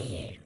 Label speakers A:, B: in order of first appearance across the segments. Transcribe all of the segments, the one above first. A: here.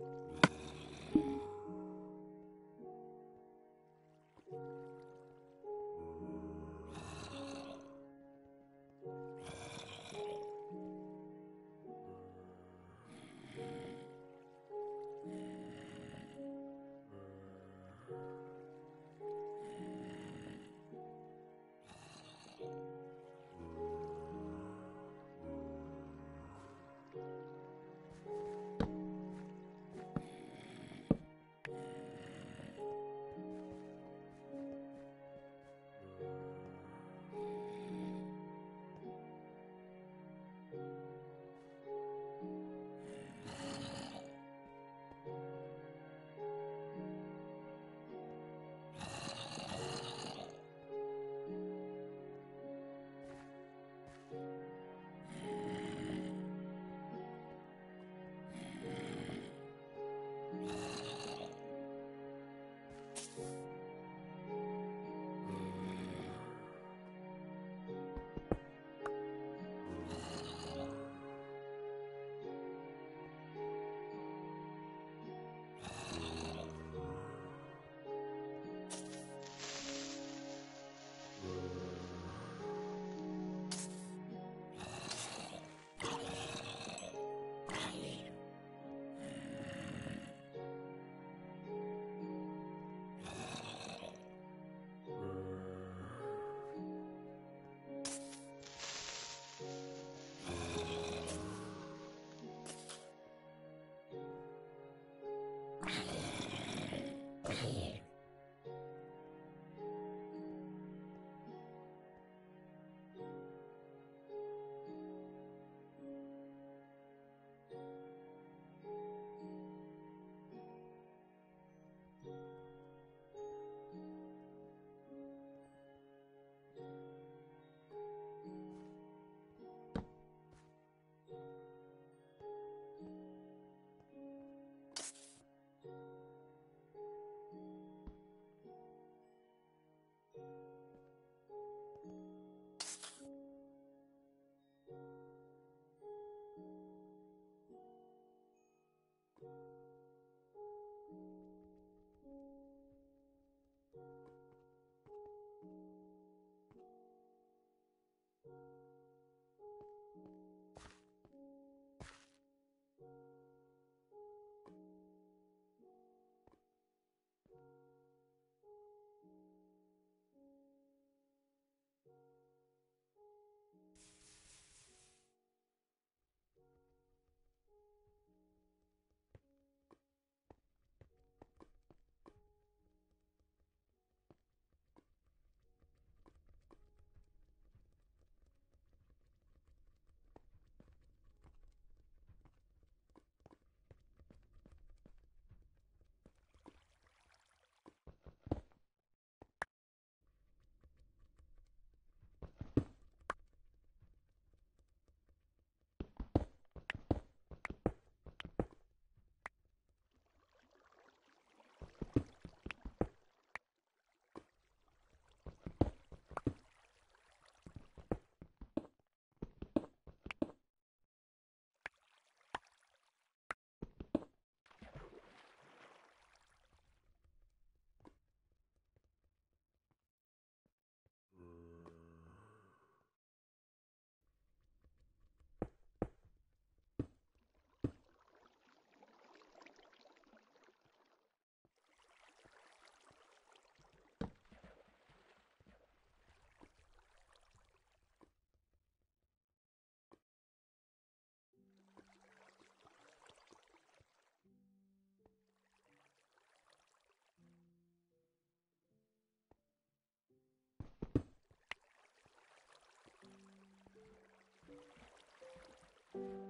A: Thank you. Thank you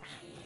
A: Bye.